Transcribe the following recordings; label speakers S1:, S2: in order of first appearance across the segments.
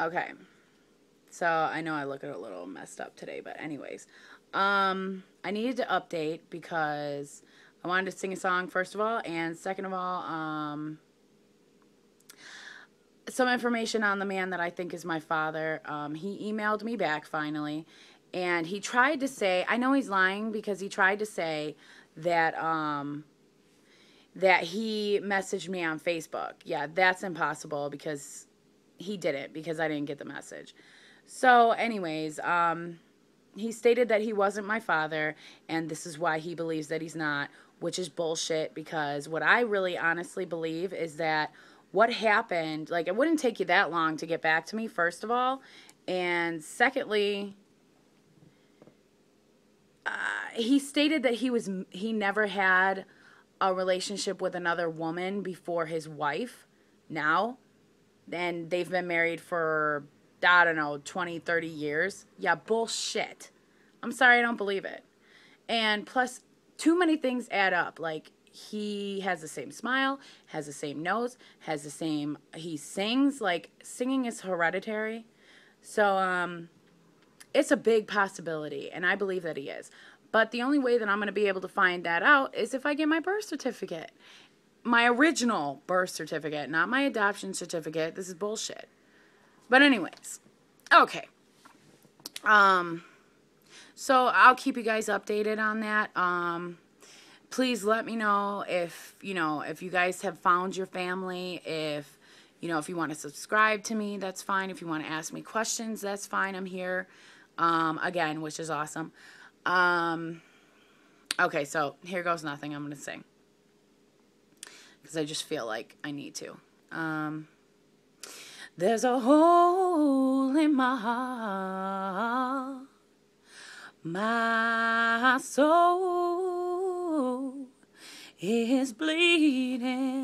S1: Okay. So I know I look a little messed up today, but anyways, um, I needed to update because I wanted to sing a song first of all, and second of all, um, some information on the man that I think is my father. Um, he emailed me back finally, and he tried to say, I know he's lying because he tried to say that um, that he messaged me on Facebook. Yeah, that's impossible because he didn't because I didn't get the message. So, anyways, um, he stated that he wasn't my father, and this is why he believes that he's not, which is bullshit because what I really honestly believe is that what happened, like, it wouldn't take you that long to get back to me, first of all. And secondly, uh, he stated that he was he never had a relationship with another woman before his wife now and they've been married for i don't know 20 30 years. Yeah bullshit. I'm sorry i don't believe it. And plus too many things add up. Like he has the same smile has the same nose has the same he sings. Like singing is hereditary. So um it's a big possibility and i believe that he is. But the only way that I'm going to be able to find that out is if I get my birth certificate. My original birth certificate, not my adoption certificate. This is bullshit. But anyways, okay. Um so I'll keep you guys updated on that. Um please let me know if, you know, if you guys have found your family, if you know, if you want to subscribe to me, that's fine. If you want to ask me questions, that's fine. I'm here. Um, again, which is awesome. Um, okay, so here goes nothing. I'm to sing. Because I just feel like I need to. Um, there's a hole in my heart. My soul is bleeding.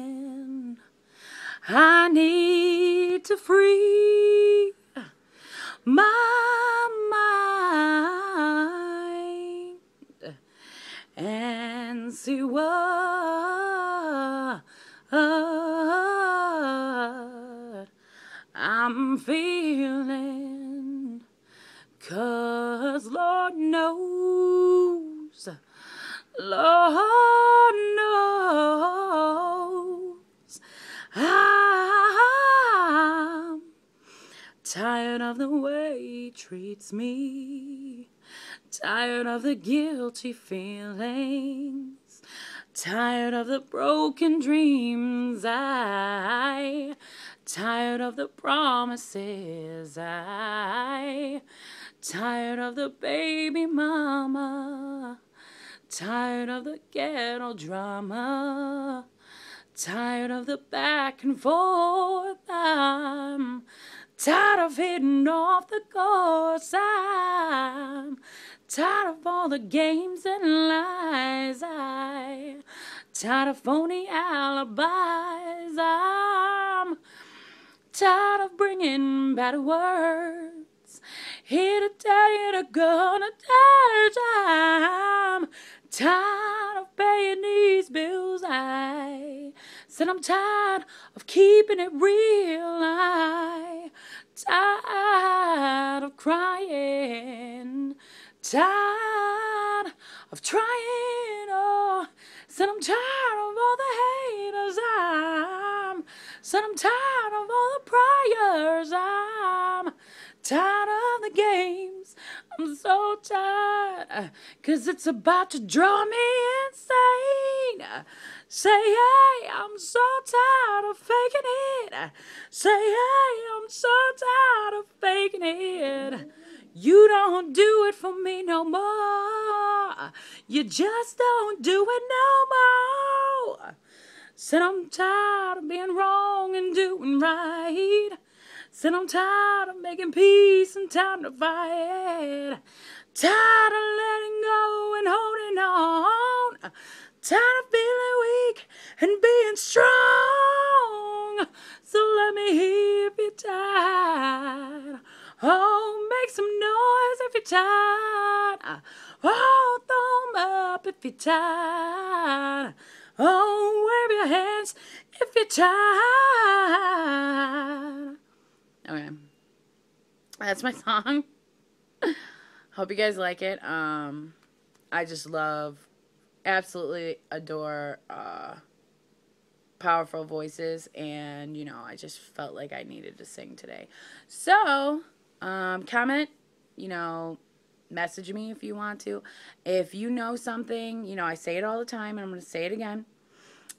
S1: I need to free my and see what I'm feeling. Cause Lord knows, Lord knows, I'm tired of the way he treats me. Tired of the guilty feelings. Tired of the broken dreams. I. Tired of the promises. I. Tired of the baby mama. Tired of the ghetto drama. Tired of the back and forth. I'm tired of hitting off the course. I'm tired of all the games and lies. I tired of phony alibis. I'm tired of bringing bad words. Here to tell you to go to church. I'm tired of paying these bills. I said I'm tired of keeping it real. Tired of crying. Tired of trying. Oh, said I'm tired of all the haters. I'm said I'm tired of all the priors. I'm tired of the games. I'm so tired, uh, cause it's about to draw me insane. Say, hey, I'm so tired of faking it. Say, hey, I'm so tired of faking it. You don't do it for me no more. You just don't do it no more. Said I'm tired of being wrong and doing right. Said I'm tired of making peace and time to fight. Tired of letting go and holding on. Tired of feeling weak and being strong. So let me hear if you're tired. Oh, make some noise if you're tired. Oh, thumb up if you're tired. Oh, wave your hands if you're tired. Okay. That's my song. Hope you guys like it. Um, I just love, absolutely adore uh, powerful voices, and you know, I just felt like I needed to sing today. So, um, comment, you know, message me if you want to. If you know something, you know, I say it all the time, and I'm going to say it again.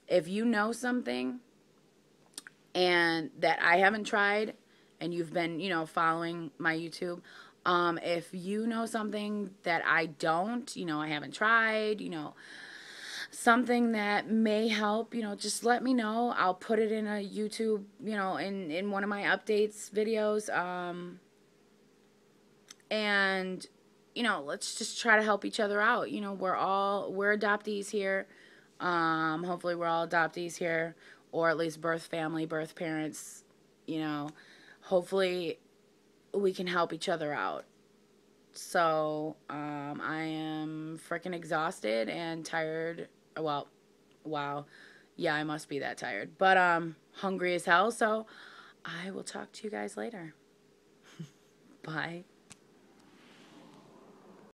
S1: If you know something and that I haven't tried, and you've been, you know, following my YouTube, um, if you know something that I don't, you know, I haven't tried, you know, something that may help, you know, just let me know. I'll put it in a YouTube, you know, in, in one of my updates videos. Um, and, you know, let's just try to help each other out. You know, we're all, we're adoptees here. Um, hopefully we're all adoptees here, or at least birth family, birth parents, you know, hopefully we can help each other out. So um, I am freaking exhausted and tired. Well, wow. Yeah, I must be that tired. But um, hungry as hell. So I will talk to you guys later. Bye.